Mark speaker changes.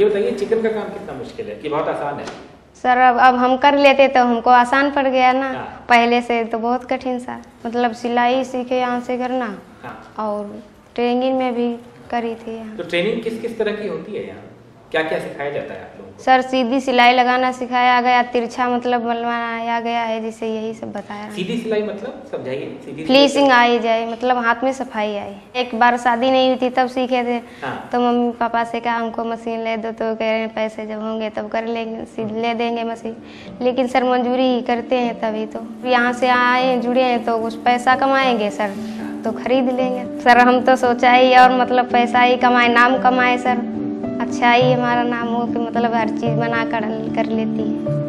Speaker 1: ये बताइए चिकन का काम कितना मुश्किल है? कि बहुत आसान है।
Speaker 2: सर अब अब हम कर लेते तो हमको आसान पड़ गया ना।
Speaker 1: हाँ।
Speaker 2: पहले से तो बहुत कठिन सा मतलब सिलाई सीखे यहाँ से करना।
Speaker 1: हाँ।
Speaker 2: और ट्रेनिंग में भी करी थी यहाँ।
Speaker 1: तो ट्रेनिंग किस किस तरह की होती है यहाँ? क्या क्या सिखाया जाता है आप लोगों को?
Speaker 2: सर सीधी सिलाई लगाना सिखाया गया तिरछा मतलब बनवाया गया है जिसे यही सब बताया।
Speaker 1: सीधी सिलाई मतलब समझाइए
Speaker 2: फ्लीसिंग आई जाए मतलब हाथ में सफ़ाई आई। एक बार शादी नहीं हुई थी तब सीखे थे।
Speaker 1: हाँ।
Speaker 2: तो मम्मी पापा से कहा हमको मशीन ले दो। तो कह रहे हैं पैसे जब होंगे तब कर लेंगे ले देंगे मशीन। लेकिन सर मंजूरी करते हैं तभी तो। यहाँ से आए हैं, जुड़े हैं तो कुछ पैसा कमाएँगे सर तो खरीद लेंगे। सर हम तो सोचा ही और मतलब पैसा ही कमाए नाम कमाए सर। अच्छा ही हमारा नाम हो कि मतलब हर चीज़ बना कर कर लेती है।